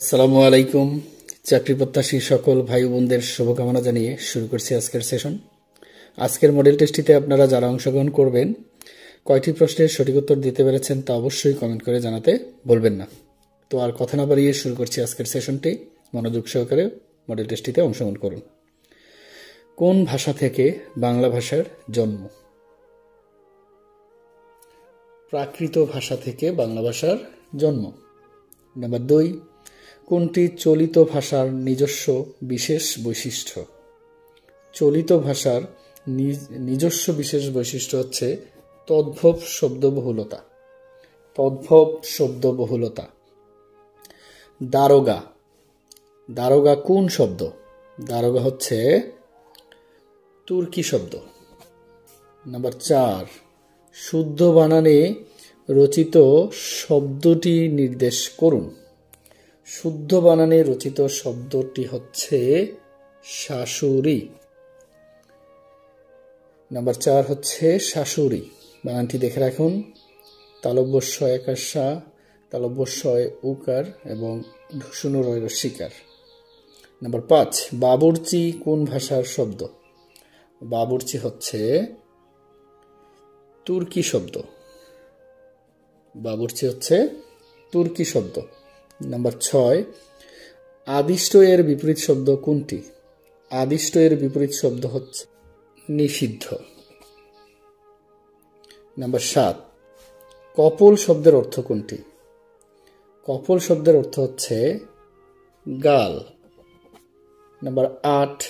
আসসালামু আলাইকুম। চাকরি প্রত্যাশী সকল ভাই বোনদের শুভকামনা জানিয়ে শুরু করছি আজকের সেশন। আজকের মডেল টেস্টটিতে আপনারা যারা অংশগ্রহণ করবেন, কয়টি প্রশ্নের সঠিক উত্তর দিতে পেরেছেন তা অবশ্যই কমেন্ট করে জানাতে বলবেন না। তো আর কথা না বাড়িয়ে শুরু করছি আজকের সেশনটি। মনোযোগ সহকারে মডেল টেস্টটিতে অংশগ্রহণ করুন। কোন ভাষা থেকে বাংলা ভাষার জন্ম? প্রাকৃত ভাষা থেকে বাংলা ভাষার জন্ম। নাম্বার দুই কোনটি চলিত ভাষার নিজস্ব বিশেষ বৈশিষ্ট্য? চলিত ভাষার নিজস্ব বিশেষ বৈশিষ্ট্য হচ্ছে তদ্ভব শব্দবহুলতা। তদ্ভব শব্দবহুলতা। দারোগা। দারোগা কোন শব্দ? দারোগা হচ্ছে তুর্কি শব্দ। নাম্বার চার। শুদ্ধ বানানে রচিত শব্দটি নির্দেশ করুন। শুদ্ধ বানানে রচিত শব্দটি হচ্ছে শাশুড়ি। নাম্বার চার হচ্ছে শাশুড়ি। বানানটি দেখে রাখুন। তালব্যস্বয় একাশা তালব্যস্বয় উকার এবং ঢুসুনো রয় শিকার নাম্বার পাঁচ, বাবুরচি কোন ভাষার শব্দ? বাবুরচি হচ্ছে তুর্কি শব্দ। বাবুরচি হচ্ছে তুর্কি শব্দ। নাম্বার ছয়, আদিষ্ট এর বিপরীত শব্দ কোনটি? আদিষ্ট এর বিপরীত শব্দ হচ্ছে নিষিদ্ধ। নাম্বার সাত, কপল শব্দের অর্থ কোনটি? কপল শব্দের অর্থ হচ্ছে গাল। নাম্বার আট,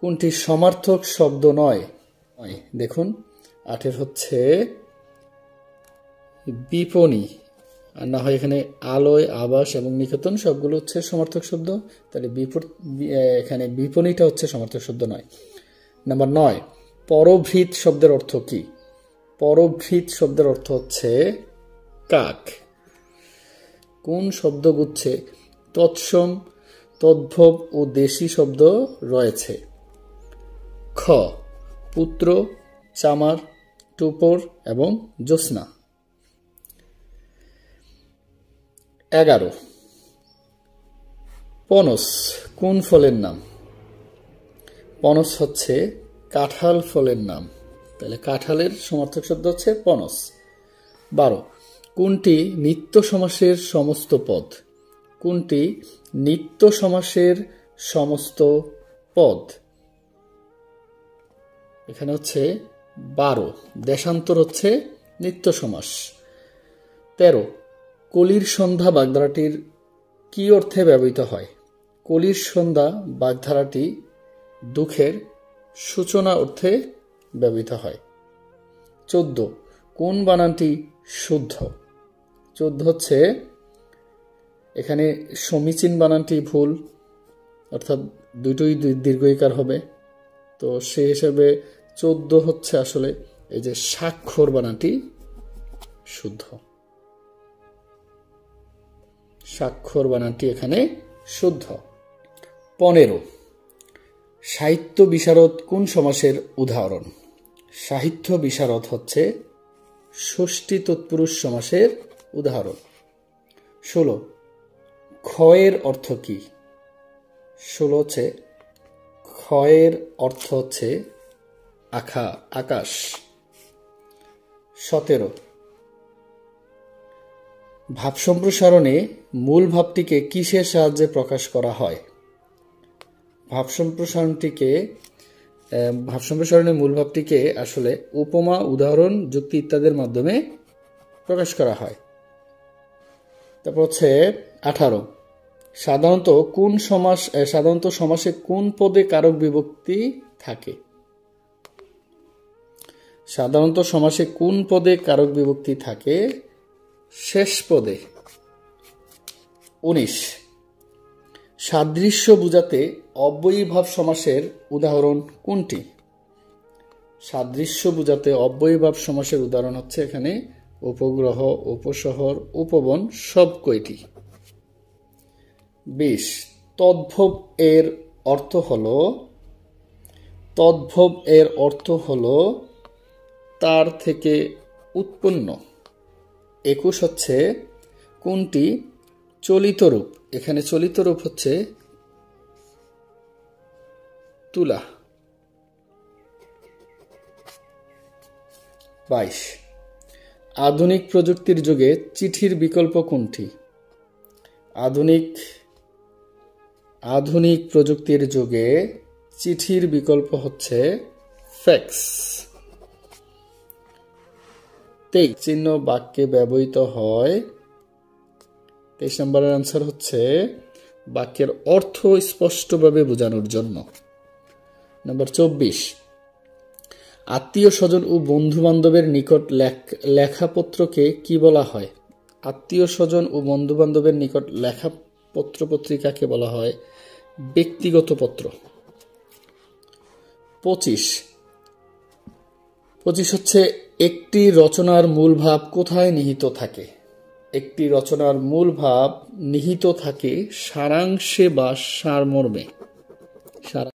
কোনটি সমার্থক শব্দ নয়? দেখুন, আটের হচ্ছে বিপণী। আর না হয় এখানে আলোয় আবাস এবং নিকেতন সবগুলো হচ্ছে সমর্থক শব্দ। তাহলে এখানে বিপণীটা হচ্ছে সমর্থক শব্দ নয়। নাম্বার নয়, পরভৃত শব্দের অর্থ কি? পরভৃত শব্দের অর্থ হচ্ছে কাক। কোন শব্দগুচ্ছে তৎসম, তদ্ভব ও দেশি শব্দ রয়েছে। খ, পুত্র, চামার, টুপর এবং জ্যোৎস্না। এগারো। পনস, কোন ফলের নাম? পনস হচ্ছে কাঁঠাল ফলের নাম। তাহলে কাঁঠালের সমর্থক শব্দ হচ্ছে পনস। বারো, কোনটি নিত্য সমাসের সমস্ত পদ? কোনটি নিত্য সমাসের সমস্ত পদ? এখানে হচ্ছে বারো, দেশান্তর হচ্ছে নিত্য সমাস। তেরো কলির সন্ধ্যা বাগধারাটির কি অর্থে ব্যবহৃত হয়? কলির সন্ধ্যা বাগধারাটি দুঃখের সূচনা অর্থে ব্যবহৃত হয়। চোদ্দ। কোন বানানটি শুদ্ধ? চোদ্দ হচ্ছে এখানে সমীচীন বানানটি ভুল, অর্থাৎ দুটোই দীর্ঘইকার হবে। তো সে হিসেবে চোদ্দ হচ্ছে আসলে এই যে স্বাক্ষর বানানটি শুদ্ধ। স্বাক্ষর বানানটি এখানে শুদ্ধ। পনেরো, সাহিত্য বিশারদ কোন সমাসের উদাহরণ? সাহিত্য বিশারদ হচ্ছে ষষ্ঠী তৎপুরুষ সমাসের উদাহরণ। ষোলো, ক্ষয়ের অর্থ কি? ষোলো হচ্ছে, ক্ষয়ের অর্থ হচ্ছে আখা, আকাশ। সতেরো ভাব সম্প্রসারণে মূল ভাবটিকে কিসের সাহায্যে প্রকাশ করা হয়? ভাব সম্প্রসারণটিকে ভাব সম্প্রসারণের মূল ভাবটিকে আসলে উপমা, উদাহরণ, যুক্তি ইত্যাদির মাধ্যমে প্রকাশ করা হয়। তারপর হচ্ছে আঠারো। সাধারণত কোন সমাস সাধারণত সমাসে কোন পদে কারক বিভক্তি থাকে? সাধারণত সমাসে কোন পদে কারক বিভক্তি থাকে? শেষ পদে উনিশ। সাদৃশ্য বুঝাতে অব্যয়ীভাব সমাসের উদাহরণ কোনটি? সাদৃশ্য বুঝাতে অব্যয়ীভাব সমাসের উদাহরণ হচ্ছে এখানে উপগ্রহ, উপশহর, উপবন সব কয়টি? বিশ। তদ্ভব এর অর্থ হল, তদ্ভব এর অর্থ হল তার থেকে উৎপন্ন। একুশ হচ্ছে কোনটি? চলিত রূপ। এখানে চলিত রূপ হচ্ছে তুলা। বাইশ। আধুনিক প্রযুক্তির যুগে চিঠির বিকল্প কোনটি? আধুনিক আধুনিক প্রযুক্তির যুগে চিঠির বিকল্প হচ্ছে ফ্যাক্স। তেইশ চিহ্ন বাক্যে ব্যবহৃত হয়। তেইশ নম্বরের আনসার হচ্ছে, বাক্যের অর্থ স্পষ্টভাবে বোঝানোর জন্য। নম্বর চব্বিশ, আত্মীয় স্বজন ও বন্ধু বান্ধবের নিকট লেখাপত্রকে কি বলা হয়? আত্মীয় স্বজন ও বন্ধু বান্ধবের নিকট লেখা পত্র পত্রিকাকে বলা হয় ব্যক্তিগত পত্র। পঁচিশ পঁচিশ হচ্ছে, একটি রচনার মূল ভাব কোথায় নিহিত থাকে? একটি রচনার মূল ভাব নিহিত থাকে সারাংশে বা সারমর্মে। সারা